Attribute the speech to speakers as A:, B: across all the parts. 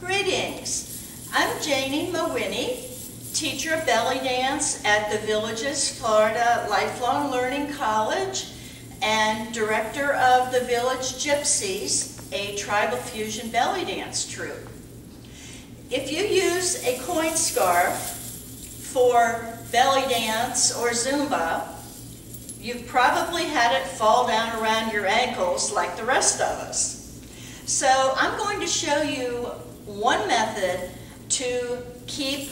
A: Greetings. I'm Janie Mewhinney, teacher of belly dance at the Villages Florida Lifelong Learning College and director of the Village Gypsies, a tribal fusion belly dance troupe. If you use a coin scarf for belly dance or Zumba, you've probably had it fall down around your ankles like the rest of us. So I'm going to show you one method to keep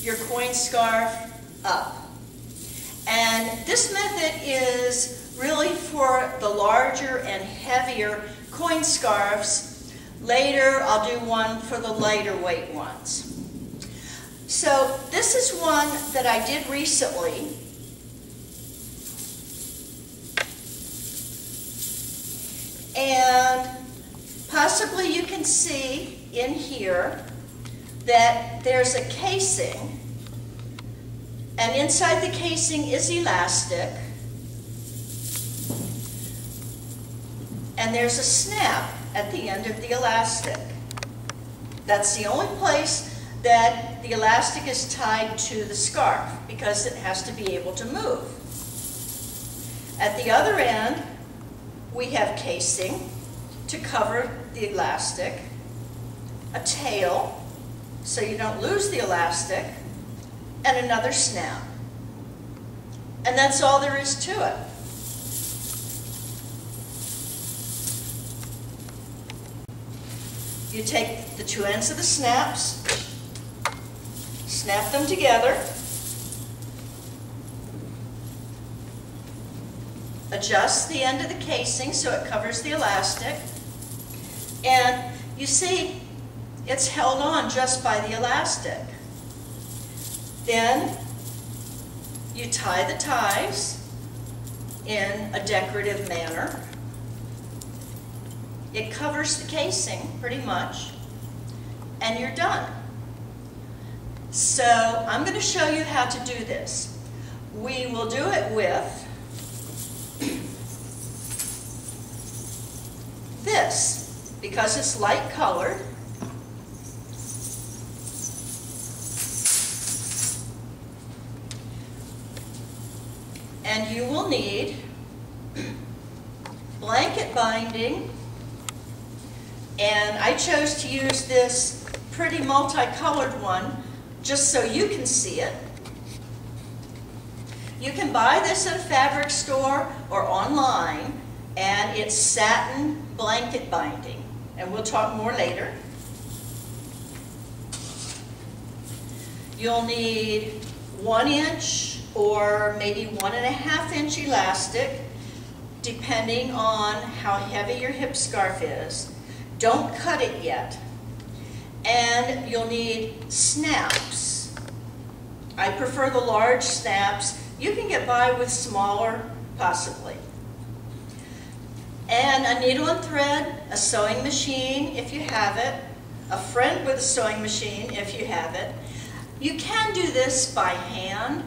A: your coin scarf up. And this method is really for the larger and heavier coin scarves. Later, I'll do one for the lighter weight ones. So this is one that I did recently. And Possibly you can see in here that there's a casing and inside the casing is elastic and there's a snap at the end of the elastic. That's the only place that the elastic is tied to the scarf because it has to be able to move. At the other end, we have casing to cover the elastic, a tail, so you don't lose the elastic, and another snap. And that's all there is to it. You take the two ends of the snaps, snap them together, adjust the end of the casing so it covers the elastic, and you see, it's held on just by the elastic. Then you tie the ties in a decorative manner. It covers the casing pretty much, and you're done. So I'm going to show you how to do this. We will do it with this because it's light colored. And you will need blanket binding, and I chose to use this pretty multicolored one just so you can see it. You can buy this at a fabric store or online, and it's satin blanket binding and we'll talk more later. You'll need one inch or maybe one and a half inch elastic, depending on how heavy your hip scarf is. Don't cut it yet. And you'll need snaps. I prefer the large snaps. You can get by with smaller, possibly and a needle and thread, a sewing machine if you have it, a friend with a sewing machine if you have it. You can do this by hand.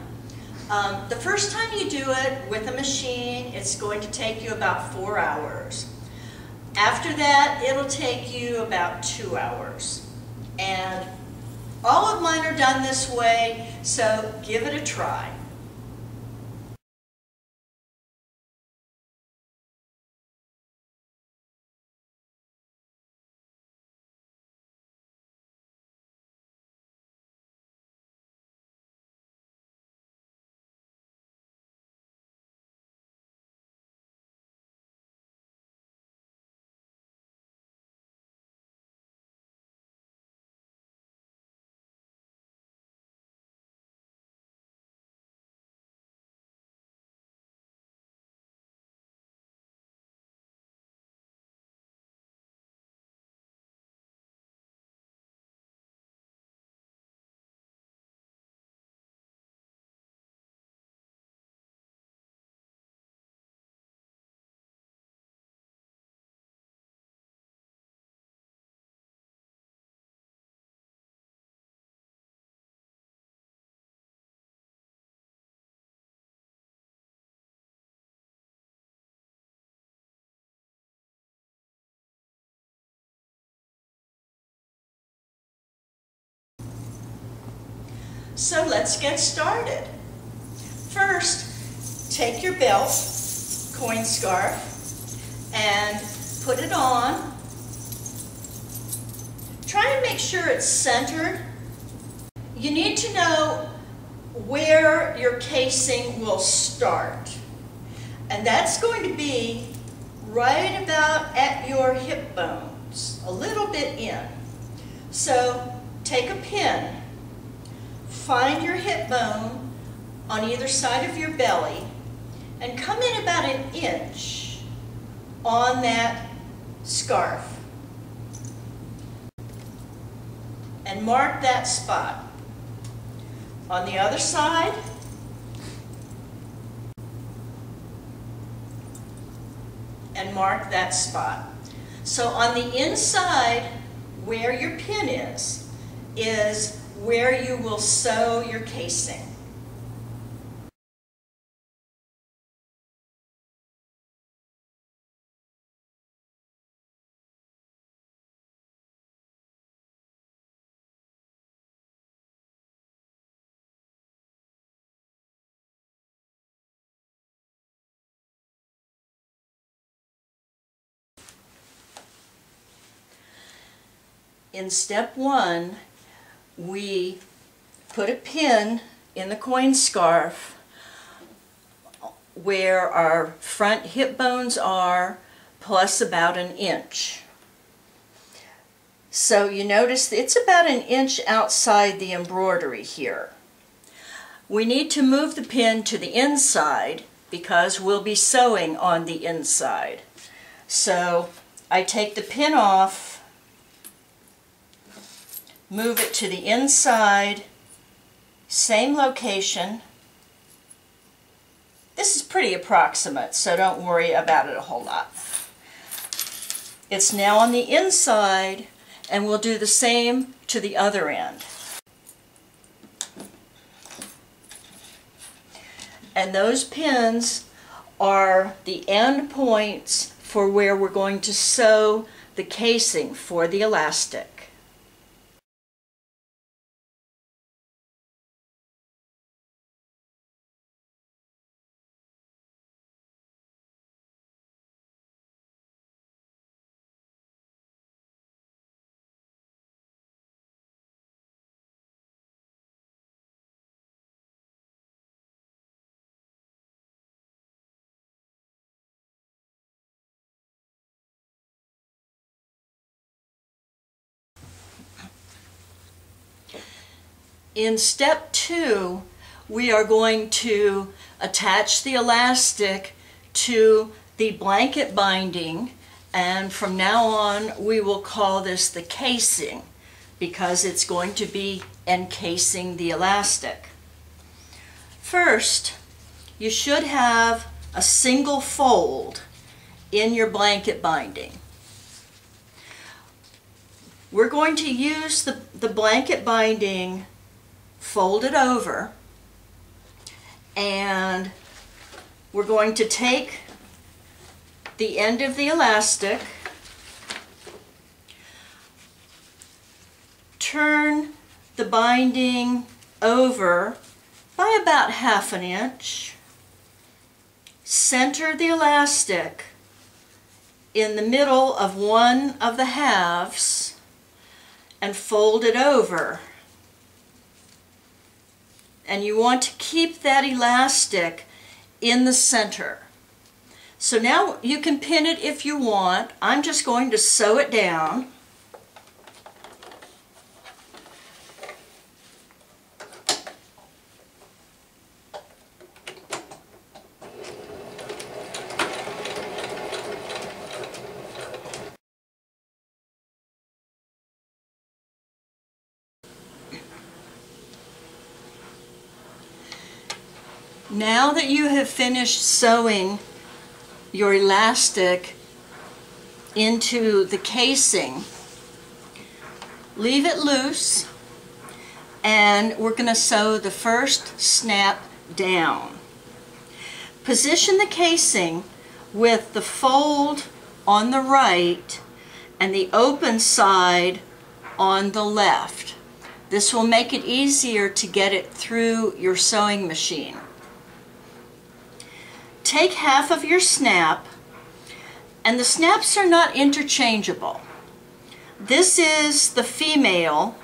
A: Um, the first time you do it with a machine, it's going to take you about four hours. After that, it'll take you about two hours. And all of mine are done this way, so give it a try. So let's get started. First, take your belt, coin scarf, and put it on. Try and make sure it's centered. You need to know where your casing will start. And that's going to be right about at your hip bones, a little bit in. So take a pin, find your hip bone on either side of your belly, and come in about an inch on that scarf. And mark that spot. On the other side, and mark that spot. So on the inside, where your pin is, is where you will sew your casing. in step one, we put a pin in the coin scarf where our front hip bones are plus about an inch. So you notice it's about an inch outside the embroidery here. We need to move the pin to the inside because we'll be sewing on the inside. So I take the pin off move it to the inside, same location. This is pretty approximate, so don't worry about it a whole lot. It's now on the inside, and we'll do the same to the other end. And those pins are the end points for where we're going to sew the casing for the elastic. In step two, we are going to attach the elastic to the blanket binding and from now on we will call this the casing because it's going to be encasing the elastic. First, you should have a single fold in your blanket binding. We're going to use the, the blanket binding fold it over, and we're going to take the end of the elastic, turn the binding over by about half an inch, center the elastic in the middle of one of the halves, and fold it over and you want to keep that elastic in the center. So now you can pin it if you want. I'm just going to sew it down. Now that you have finished sewing your elastic into the casing, leave it loose and we're going to sew the first snap down. Position the casing with the fold on the right and the open side on the left. This will make it easier to get it through your sewing machine. Take half of your snap, and the snaps are not interchangeable. This is the female.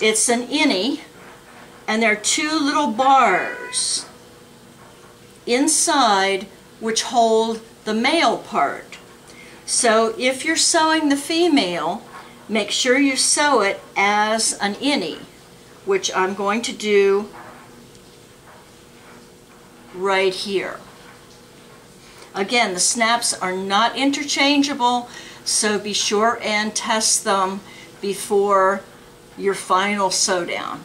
A: It's an innie, and there are two little bars inside which hold the male part. So if you're sewing the female, make sure you sew it as an innie, which I'm going to do right here. Again, the snaps are not interchangeable, so be sure and test them before your final sew down.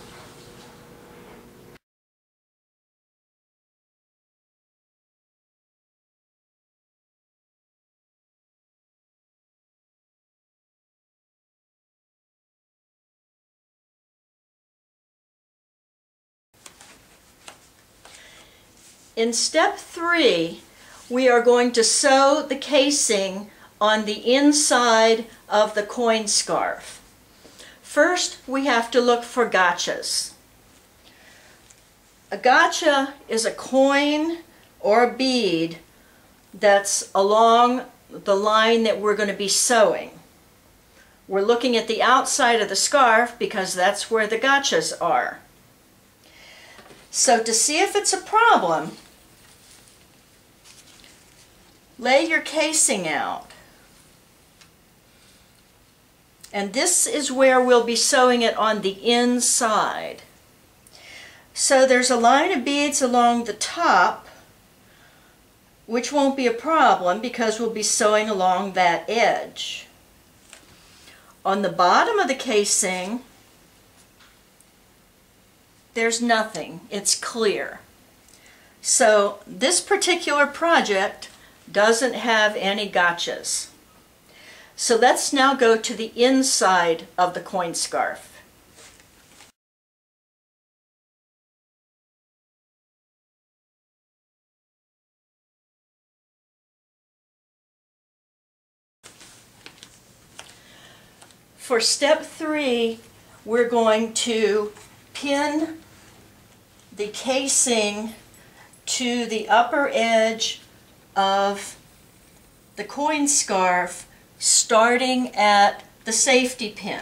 A: In step three, we are going to sew the casing on the inside of the coin scarf. First, we have to look for gotchas. A gotcha is a coin or a bead that's along the line that we're going to be sewing. We're looking at the outside of the scarf because that's where the gotchas are. So to see if it's a problem, lay your casing out. And this is where we'll be sewing it on the inside. So there's a line of beads along the top, which won't be a problem because we'll be sewing along that edge. On the bottom of the casing, there's nothing. It's clear. So this particular project doesn't have any gotchas. So let's now go to the inside of the coin scarf. For step three, we're going to pin the casing to the upper edge of the coin scarf starting at the safety pin.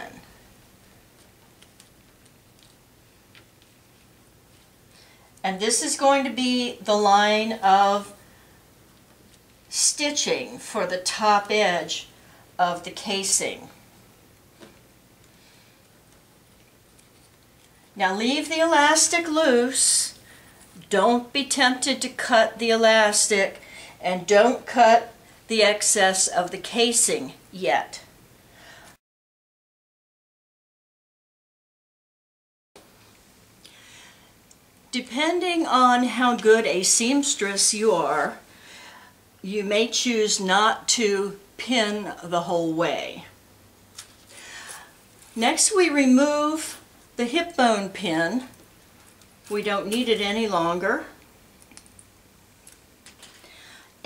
A: And this is going to be the line of stitching for the top edge of the casing. Now leave the elastic loose. Don't be tempted to cut the elastic and don't cut the excess of the casing yet. Depending on how good a seamstress you are, you may choose not to pin the whole way. Next we remove the hip bone pin. We don't need it any longer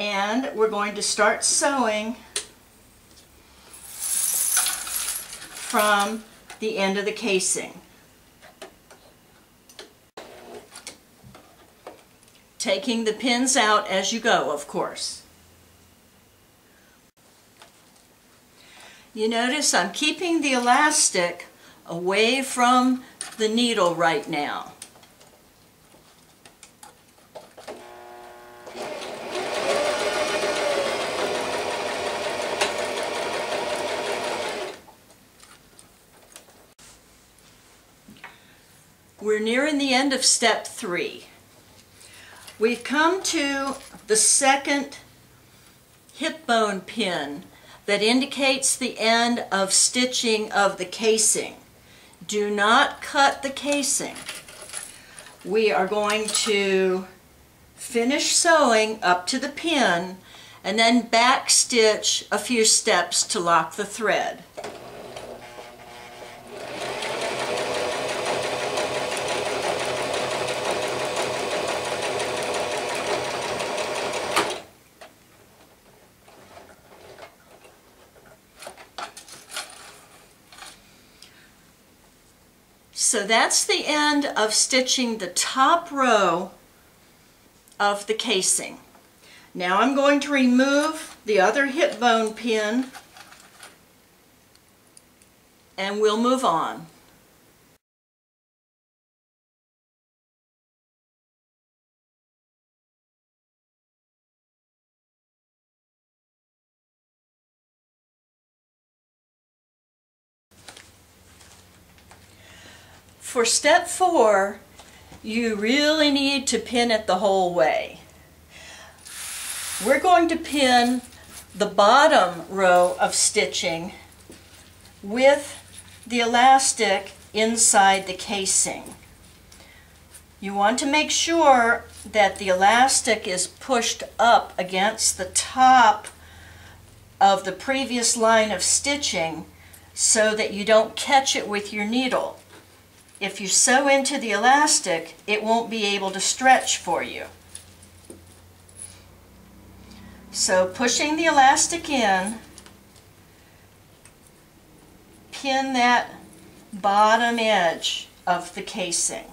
A: and we're going to start sewing from the end of the casing. Taking the pins out as you go, of course. You notice I'm keeping the elastic away from the needle right now. We're nearing the end of step three. We've come to the second hip bone pin that indicates the end of stitching of the casing. Do not cut the casing. We are going to finish sewing up to the pin and then back stitch a few steps to lock the thread. So that's the end of stitching the top row of the casing. Now I'm going to remove the other hip bone pin and we'll move on. For step four, you really need to pin it the whole way. We're going to pin the bottom row of stitching with the elastic inside the casing. You want to make sure that the elastic is pushed up against the top of the previous line of stitching so that you don't catch it with your needle if you sew into the elastic, it won't be able to stretch for you. So pushing the elastic in, pin that bottom edge of the casing.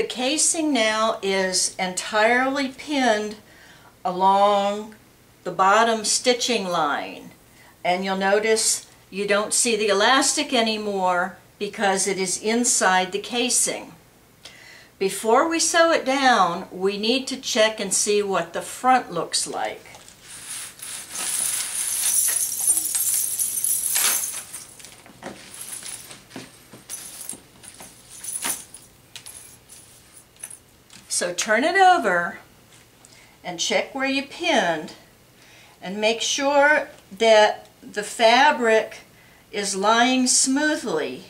A: The casing now is entirely pinned along the bottom stitching line and you'll notice you don't see the elastic anymore because it is inside the casing. Before we sew it down, we need to check and see what the front looks like. So turn it over and check where you pinned and make sure that the fabric is lying smoothly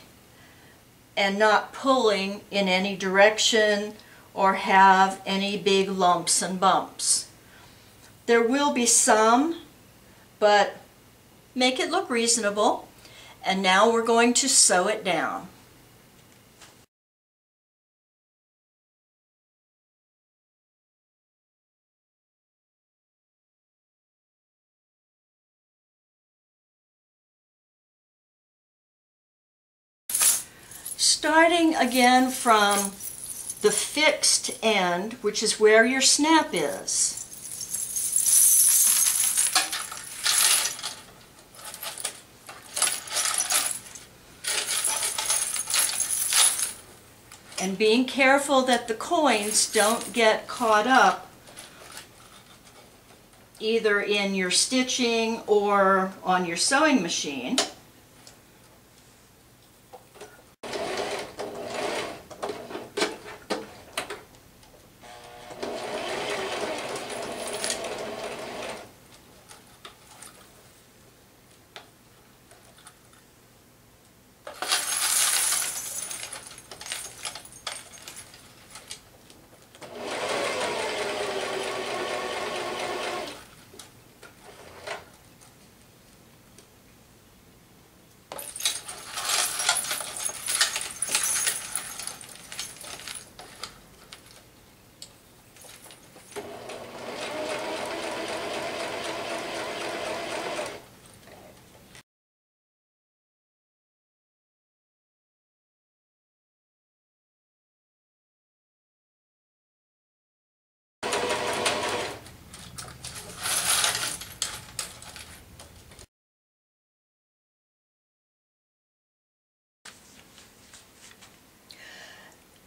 A: and not pulling in any direction or have any big lumps and bumps. There will be some, but make it look reasonable. And now we're going to sew it down. Starting again from the fixed end, which is where your snap is. And being careful that the coins don't get caught up either in your stitching or on your sewing machine.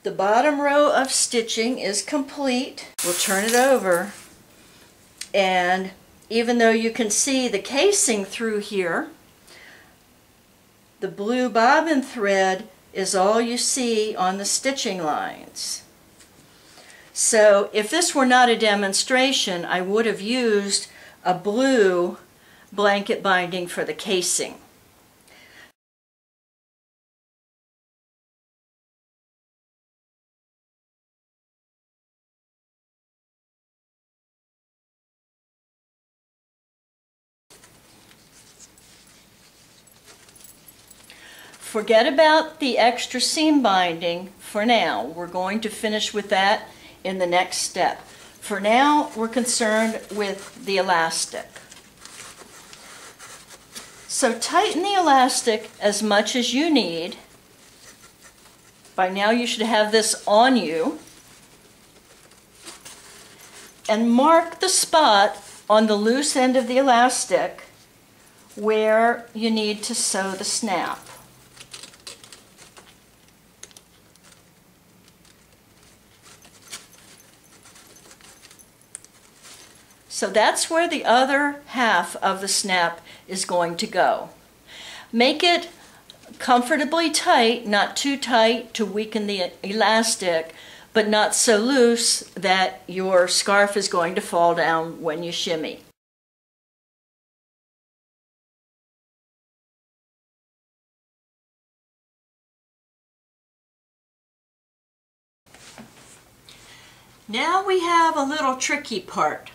A: The bottom row of stitching is complete. We'll turn it over and even though you can see the casing through here, the blue bobbin thread is all you see on the stitching lines. So if this were not a demonstration, I would have used a blue blanket binding for the casing. Forget about the extra seam binding for now. We're going to finish with that in the next step. For now, we're concerned with the elastic. So tighten the elastic as much as you need. By now you should have this on you. And mark the spot on the loose end of the elastic where you need to sew the snap. So that's where the other half of the snap is going to go. Make it comfortably tight, not too tight to weaken the elastic, but not so loose that your scarf is going to fall down when you shimmy. Now we have a little tricky part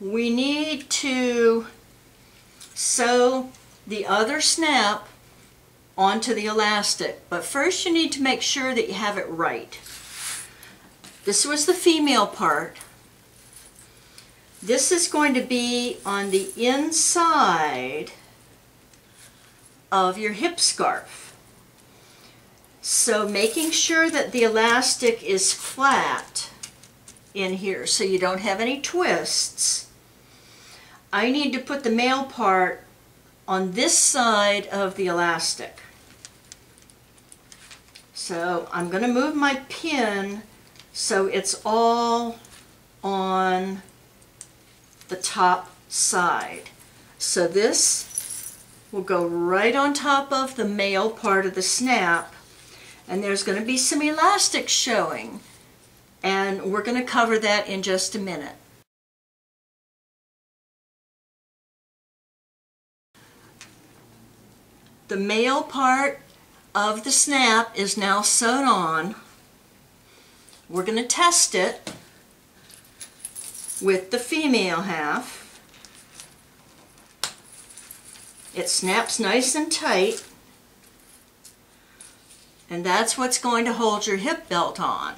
A: we need to sew the other snap onto the elastic. But first you need to make sure that you have it right. This was the female part. This is going to be on the inside of your hip scarf. So making sure that the elastic is flat in here so you don't have any twists I need to put the male part on this side of the elastic. So I'm going to move my pin so it's all on the top side. So this will go right on top of the male part of the snap and there's going to be some elastic showing and we're going to cover that in just a minute. The male part of the snap is now sewn on. We're going to test it with the female half. It snaps nice and tight and that's what's going to hold your hip belt on.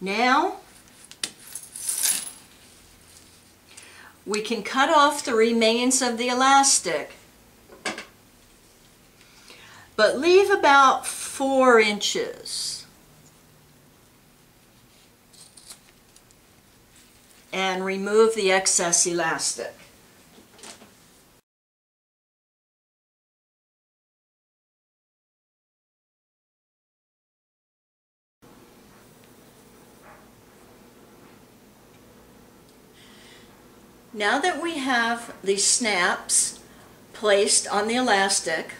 A: Now we can cut off the remains of the elastic but leave about four inches and remove the excess elastic. Now that we have the snaps placed on the elastic,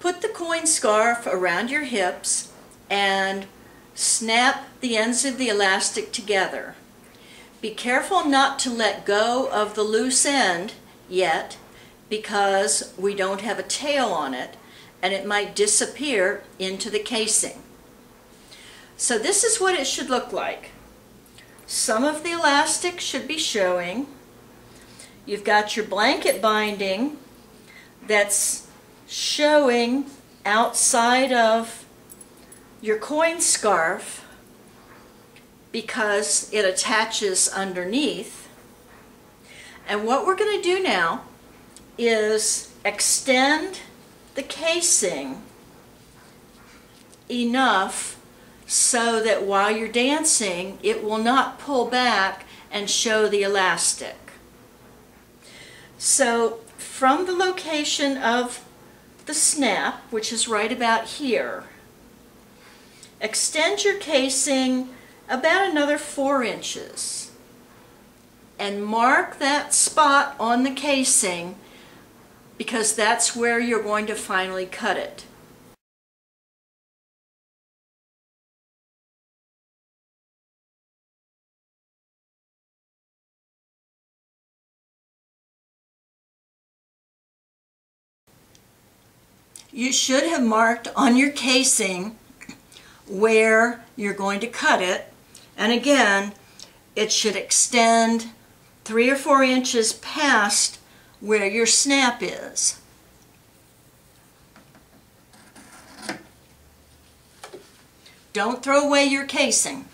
A: put the coin scarf around your hips and snap the ends of the elastic together. Be careful not to let go of the loose end yet because we don't have a tail on it and it might disappear into the casing. So this is what it should look like. Some of the elastic should be showing. You've got your blanket binding that's showing outside of your coin scarf because it attaches underneath. And what we're going to do now is extend the casing enough so that while you're dancing, it will not pull back and show the elastic. So from the location of the snap, which is right about here, extend your casing about another four inches and mark that spot on the casing because that's where you're going to finally cut it. You should have marked on your casing where you're going to cut it And again, it should extend three or four inches past where your snap is. Don't throw away your casing.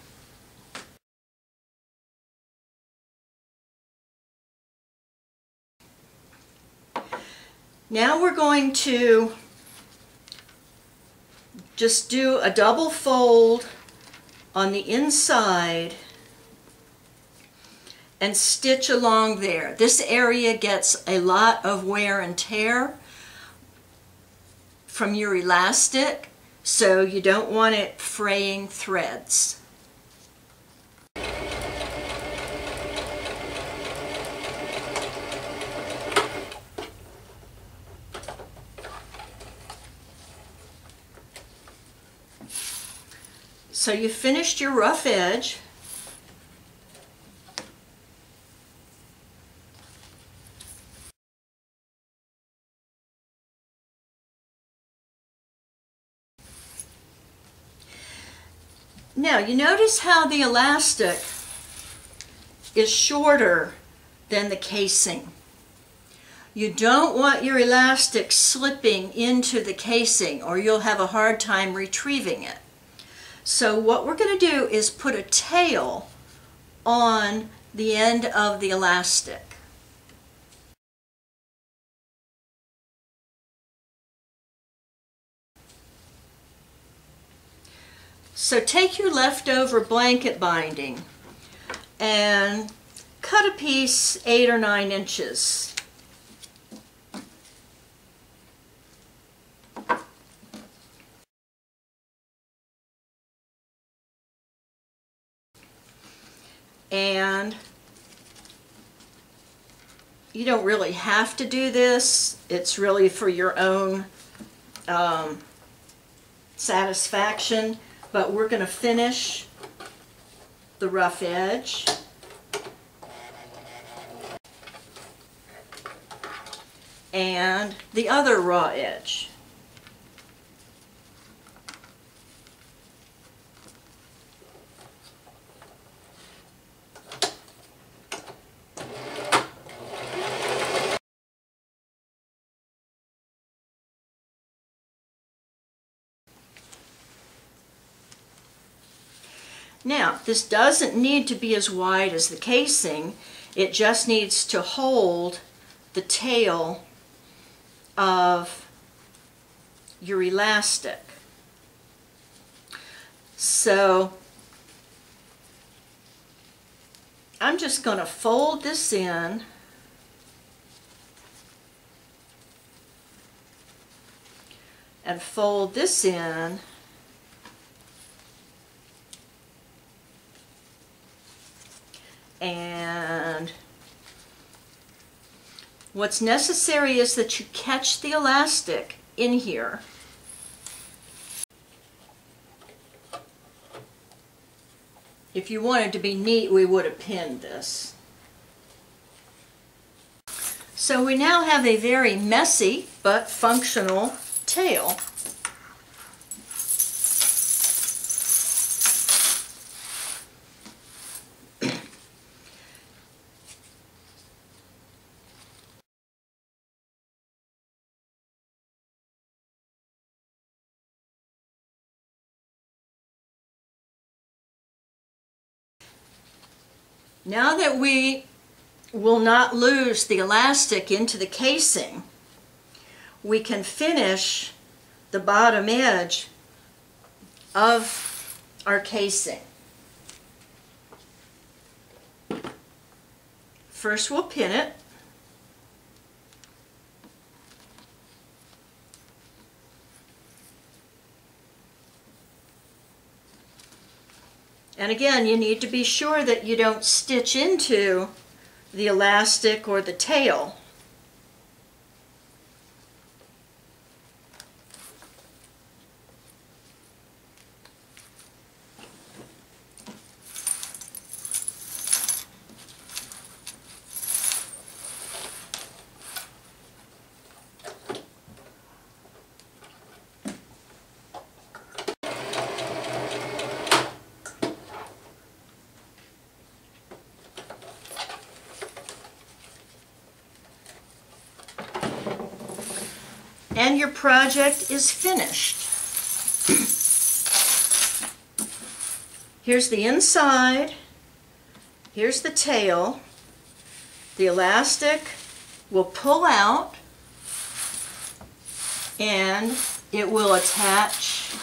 A: Now we're going to just do a double fold on the inside and stitch along there. This area gets a lot of wear and tear from your elastic, so you don't want it fraying threads. So you finished your rough edge. Now you notice how the elastic is shorter than the casing. You don't want your elastic slipping into the casing or you'll have a hard time retrieving it. So what we're going to do is put a tail on the end of the elastic. So take your leftover blanket binding and cut a piece eight or nine inches. And you don't really have to do this. It's really for your own um, satisfaction, but we're going to finish the rough edge. and the other raw edge. Now, this doesn't need to be as wide as the casing. It just needs to hold the tail of your elastic. So, I'm just going to fold this in and fold this in and what's necessary is that you catch the elastic in here. If you wanted to be neat, we would have pinned this. So we now have a very messy but functional tail. Now that we will not lose the elastic into the casing, we can finish the bottom edge of our casing. First we'll pin it. And again, you need to be sure that you don't stitch into the elastic or the tail. And your project is finished. Here's the inside, here's the tail. The elastic will pull out and it will attach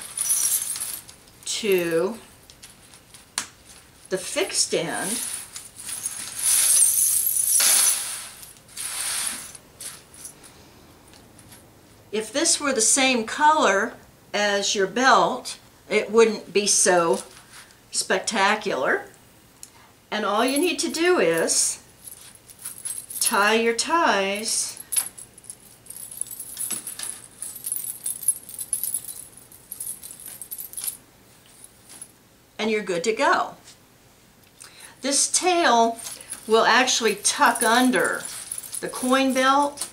A: to the fixed end If this were the same color as your belt, it wouldn't be so spectacular. And all you need to do is tie your ties and you're good to go. This tail will actually tuck under the coin belt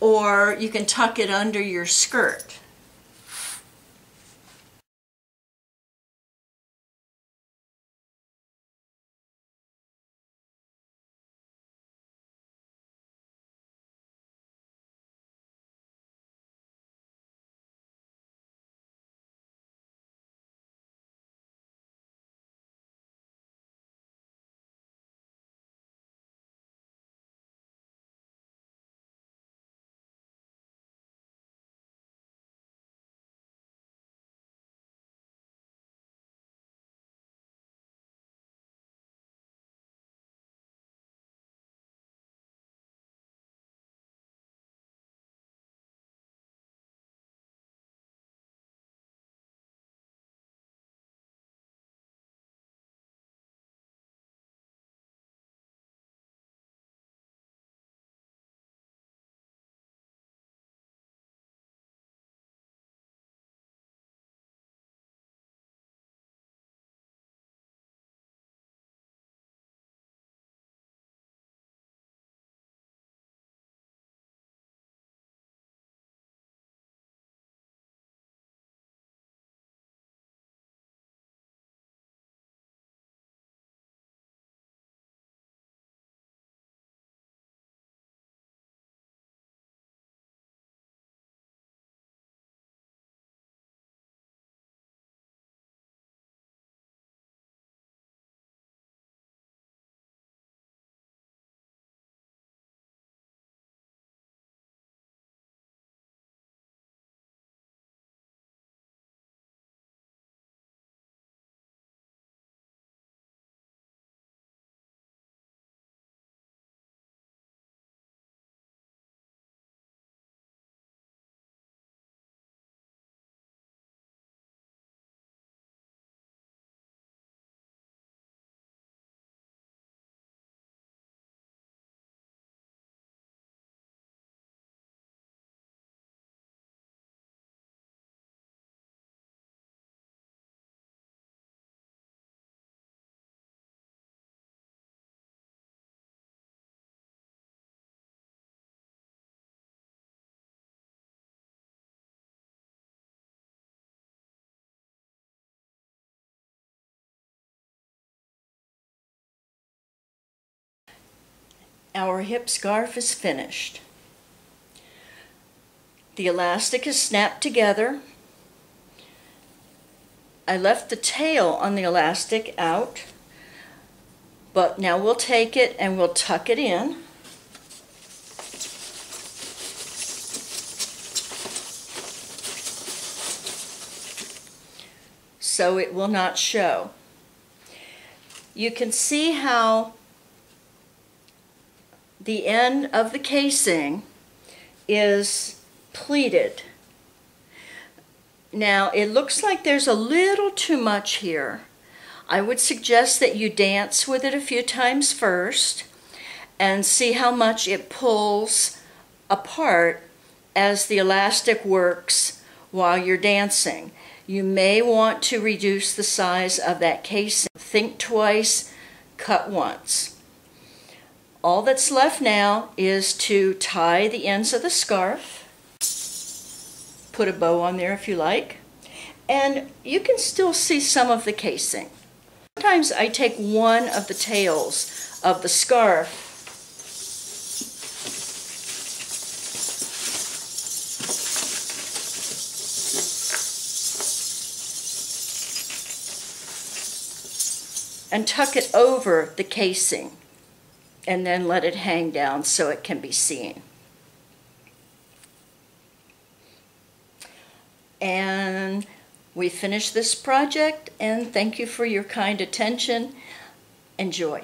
A: or you can tuck it under your skirt. Our hip scarf is finished. The elastic is snapped together. I left the tail on the elastic out, but now we'll take it and we'll tuck it in. So it will not show. You can see how the end of the casing is pleated. Now, it looks like there's a little too much here. I would suggest that you dance with it a few times first and see how much it pulls apart as the elastic works while you're dancing. You may want to reduce the size of that casing. Think twice, cut once. All that's left now is to tie the ends of the scarf. Put a bow on there if you like. And you can still see some of the casing. Sometimes I take one of the tails of the scarf and tuck it over the casing and then let it hang down so it can be seen. And we finished this project and thank you for your kind attention. Enjoy.